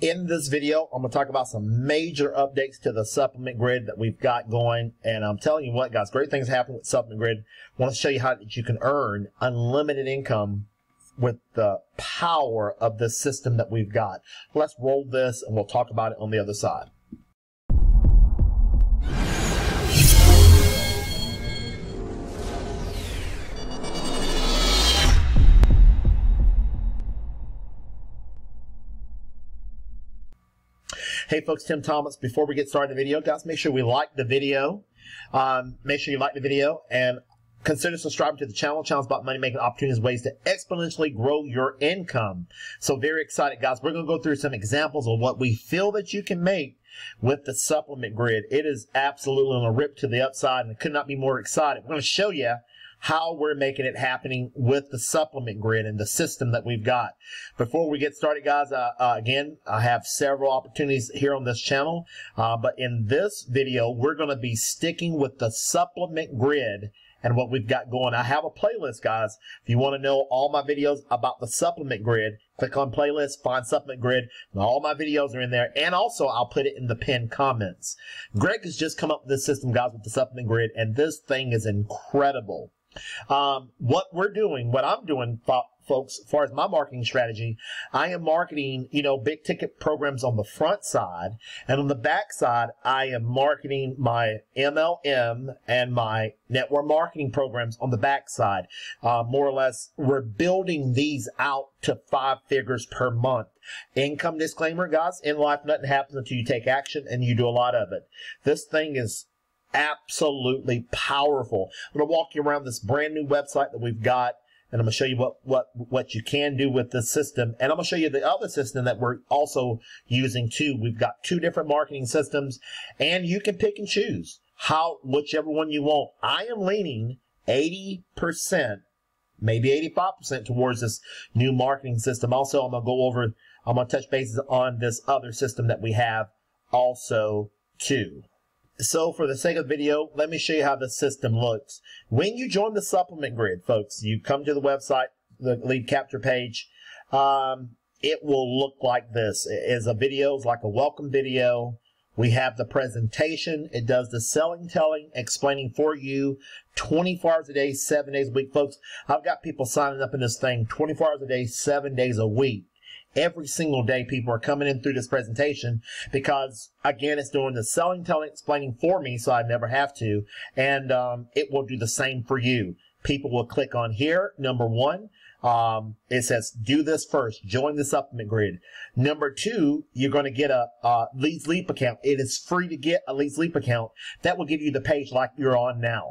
In this video, I'm going to talk about some major updates to the supplement grid that we've got going. And I'm telling you what, guys, great things happen with supplement grid. I want to show you how that you can earn unlimited income with the power of the system that we've got. Let's roll this and we'll talk about it on the other side. Hey folks, Tim Thomas. Before we get started the video, guys, make sure we like the video. Um, make sure you like the video and consider subscribing to the channel. Channel's about money making opportunities, ways to exponentially grow your income. So very excited, guys. We're going to go through some examples of what we feel that you can make with the supplement grid. It is absolutely on a rip to the upside and could not be more excited. We're going to show you how we're making it happening with the supplement grid and the system that we've got. Before we get started, guys, uh, uh, again, I have several opportunities here on this channel, uh, but in this video, we're going to be sticking with the supplement grid and what we've got going. I have a playlist, guys. If you want to know all my videos about the supplement grid, click on playlist, find supplement grid, and all my videos are in there. And also, I'll put it in the pinned comments. Greg has just come up with this system, guys, with the supplement grid, and this thing is incredible. Um, what we're doing, what I'm doing, folks, as far as my marketing strategy, I am marketing, you know, big ticket programs on the front side. And on the back side, I am marketing my MLM and my network marketing programs on the back side. Uh, more or less, we're building these out to five figures per month. Income disclaimer, guys, in life, nothing happens until you take action and you do a lot of it. This thing is absolutely powerful. I'm going to walk you around this brand new website that we've got and I'm going to show you what, what, what you can do with this system. And I'm going to show you the other system that we're also using too. We've got two different marketing systems and you can pick and choose how, whichever one you want. I am leaning 80%, maybe 85% towards this new marketing system. Also, I'm going to go over, I'm going to touch bases on this other system that we have also too. So for the sake of video, let me show you how the system looks. When you join the supplement grid, folks, you come to the website, the lead capture page. Um, it will look like this. It is a video, it's like a welcome video. We have the presentation. It does the selling, telling, explaining for you 24 hours a day, seven days a week. Folks, I've got people signing up in this thing 24 hours a day, seven days a week every single day people are coming in through this presentation because again it's doing the selling telling explaining for me so i never have to. And um, it will do the same for you. People will click on here. Number one um, it says do this first. Join the supplement grid. Number two you're going to get a, a LeadsLeap account. It is free to get a LeadsLeap account. That will give you the page like you're on now.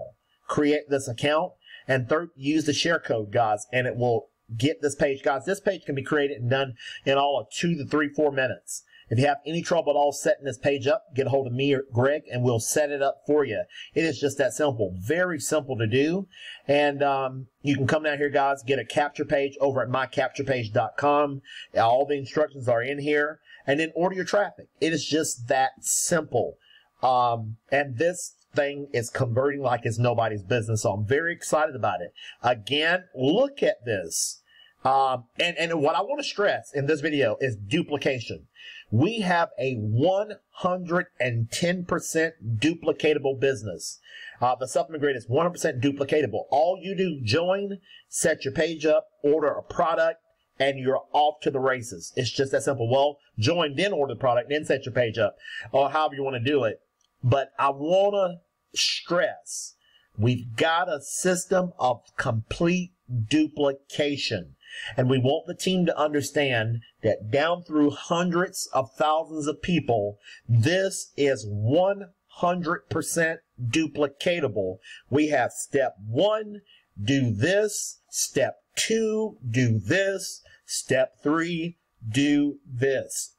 Create this account. And third use the share code guys and it will get this page. Guys, this page can be created and done in all of two to three, four minutes. If you have any trouble at all setting this page up, get a hold of me or Greg and we'll set it up for you. It is just that simple. Very simple to do. And um, you can come down here, guys, get a capture page over at mycapturepage.com. All the instructions are in here. And then order your traffic. It is just that simple. Um, and this thing is converting like it's nobody's business. So I'm very excited about it. Again, look at this. Um, and, and what I want to stress in this video is duplication. We have a 110% duplicatable business. Uh, the supplement grid is 100% duplicatable. All you do, join, set your page up, order a product, and you're off to the races. It's just that simple. Well, join, then order the product, then set your page up, or however you want to do it. But I want to stress we've got a system of complete duplication. And we want the team to understand that down through hundreds of thousands of people, this is 100% duplicatable. We have step one, do this. Step two, do this. Step three, do this.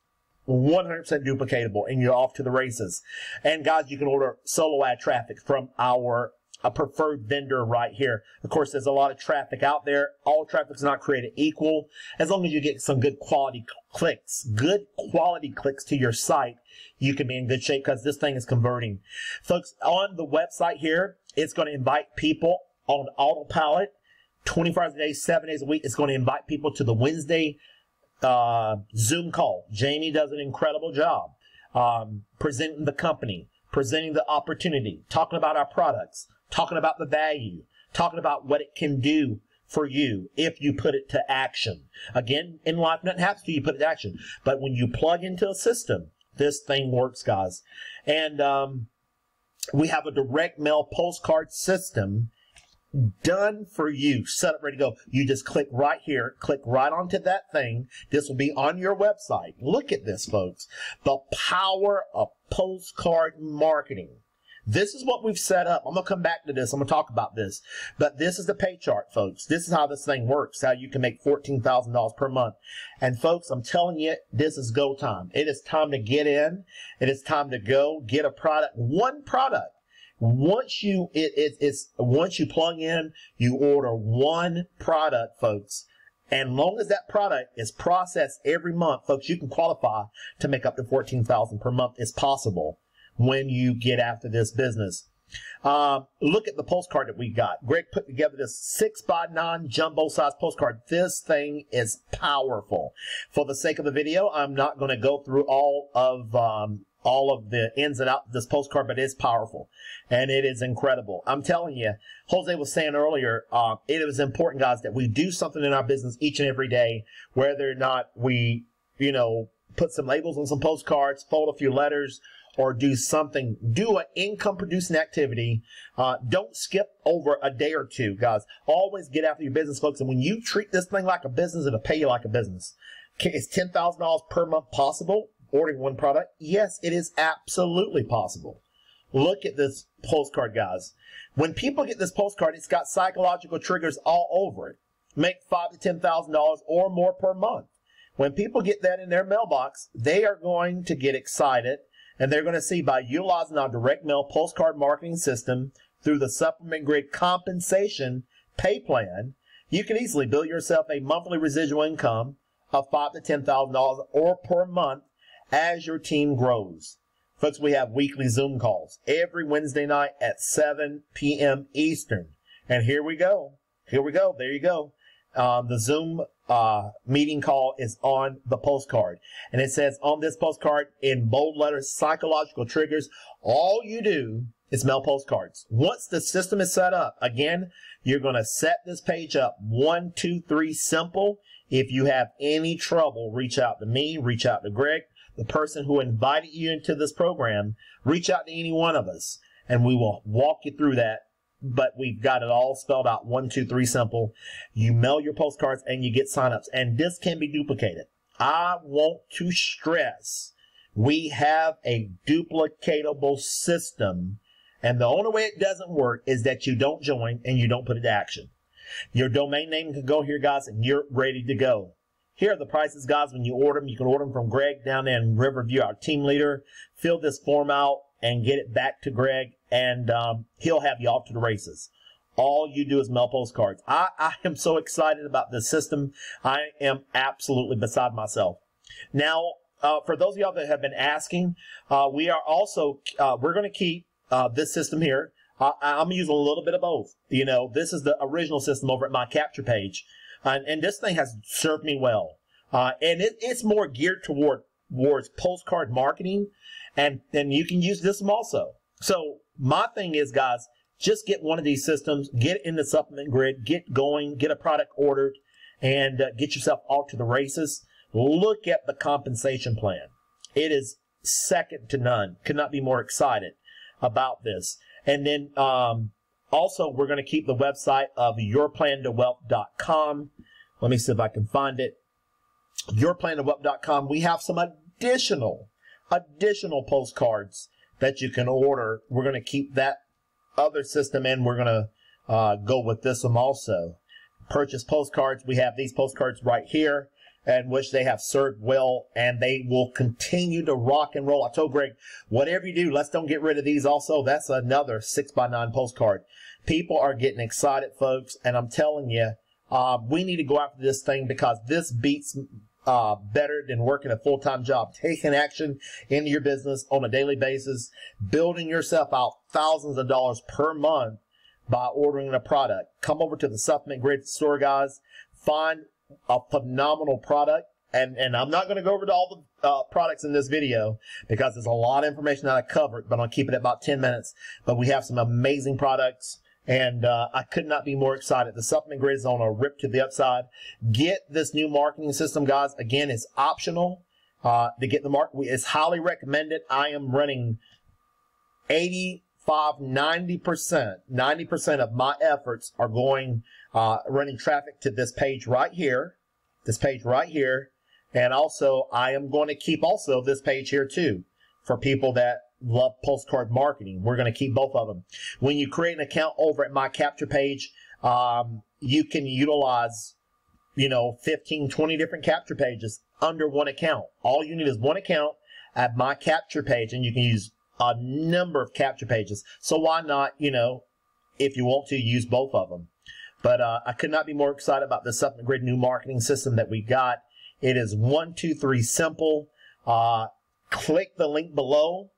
100% duplicatable and you're off to the races. And guys, you can order solo ad traffic from our a preferred vendor right here. Of course, there's a lot of traffic out there. All traffic's not created equal. As long as you get some good quality clicks, good quality clicks to your site, you can be in good shape because this thing is converting. Folks, on the website here, it's going to invite people on autopilot 24 hours a day, seven days a week. It's going to invite people to the Wednesday uh, Zoom call. Jamie does an incredible job um, presenting the company, presenting the opportunity, talking about our products, talking about the value, talking about what it can do for you if you put it to action. Again, in life, nothing happens to you, put it to action. But when you plug into a system, this thing works, guys. And um, we have a direct mail postcard system done for you, set up, ready to go. You just click right here, click right onto that thing. This will be on your website. Look at this, folks. The power of postcard marketing. This is what we've set up. I'm going to come back to this. I'm going to talk about this. But this is the pay chart, folks. This is how this thing works, how you can make $14,000 per month. And folks, I'm telling you, this is go time. It is time to get in. It is time to go get a product, one product once you it, it, it's once you plug in, you order one product, folks. And long as that product is processed every month, folks, you can qualify to make up to fourteen thousand per month. It's possible when you get after this business. Um, look at the postcard that we got. Greg put together this six by nine jumbo size postcard. This thing is powerful. For the sake of the video, I'm not going to go through all of um, all of the ins and outs of this postcard, but it's powerful and it is incredible. I'm telling you, Jose was saying earlier, uh, it is important, guys, that we do something in our business each and every day, whether or not we, you know, put some labels on some postcards, fold a few letters, or do something, do an income producing activity. Uh, don't skip over a day or two, guys. Always get after your business, folks. And when you treat this thing like a business, it'll pay you like a business. Is $10,000 per month possible? ordering one product? Yes, it is absolutely possible. Look at this postcard, guys. When people get this postcard, it's got psychological triggers all over it. Make five to ten thousand dollars or more per month. When people get that in their mailbox, they are going to get excited and they're going to see by utilizing our direct mail postcard marketing system through the supplement grid compensation pay plan, you can easily build yourself a monthly residual income of five to ten thousand dollars or per month as your team grows. Folks, we have weekly Zoom calls every Wednesday night at 7 p.m. Eastern. And here we go. Here we go. There you go. Um, the Zoom uh, meeting call is on the postcard. And it says on this postcard in bold letters, psychological triggers. All you do is mail postcards. Once the system is set up, again, you're going to set this page up one, two, three, simple. If you have any trouble, reach out to me, reach out to Greg the person who invited you into this program, reach out to any one of us and we will walk you through that. But we've got it all spelled out one, two, three simple. You mail your postcards and you get signups and this can be duplicated. I want to stress we have a duplicatable system and the only way it doesn't work is that you don't join and you don't put it to action. Your domain name can go here, guys, and you're ready to go. Here are the prices, guys. When you order them, you can order them from Greg down there in Riverview, our team leader. Fill this form out and get it back to Greg, and um, he'll have you off to the races. All you do is mail postcards. I, I am so excited about this system. I am absolutely beside myself. Now, uh, for those of y'all that have been asking, uh, we are also, uh, we're going to keep uh, this system here. I'm using a little bit of both. You know, this is the original system over at my capture page. Uh, and this thing has served me well. Uh, and it, it's more geared toward towards postcard marketing, and and you can use this one also. So my thing is, guys, just get one of these systems, get in the supplement grid, get going, get a product ordered, and uh, get yourself out to the races. Look at the compensation plan. It is second to none. Could not be more excited about this. And then um, also, we're going to keep the website of yourplantowealth.com. Let me see if I can find it. Yourplantowealth.com. We have some additional, additional postcards that you can order. We're going to keep that other system in. We're going to uh, go with this one also. Purchase postcards. We have these postcards right here and which they have served well and they will continue to rock and roll. I told Greg, whatever you do, let's don't get rid of these also. That's another six by nine postcard. People are getting excited, folks, and I'm telling you, uh, we need to go after this thing because this beats uh, better than working a full-time job. Taking action in your business on a daily basis, building yourself out thousands of dollars per month by ordering a product. Come over to the Supplement Grid store, guys. Find a phenomenal product and, and I'm not going to go over to all the uh, products in this video because there's a lot of information that I covered, but I'll keep it at about 10 minutes. But we have some amazing products and uh, I could not be more excited. The supplement grid is on a rip to the upside. Get this new marketing system, guys. Again, it's optional uh, to get the mark. It's highly recommended. I am running 85, 90%, 90% of my efforts are going, uh, running traffic to this page right here, this page right here. And also I am going to keep also this page here too for people that love postcard marketing. We're going to keep both of them. When you create an account over at my capture page, um, you can utilize, you know, 15, 20 different capture pages under one account. All you need is one account at my capture page and you can use a number of capture pages. So why not, you know, if you want to use both of them. But uh, I could not be more excited about the Supplement Grid new marketing system that we got. It is one, two, three simple. Uh, click the link below,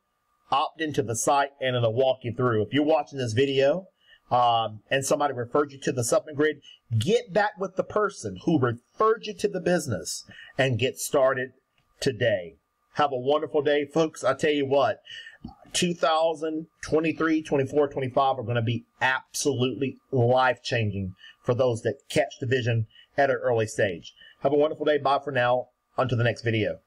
opt into the site, and it'll walk you through. If you're watching this video um, and somebody referred you to the Supplement Grid, get back with the person who referred you to the business and get started today. Have a wonderful day, folks. I tell you what, 2023, 24, 25 are going to be absolutely life changing for those that catch the vision at an early stage. Have a wonderful day. Bye for now. Until the next video.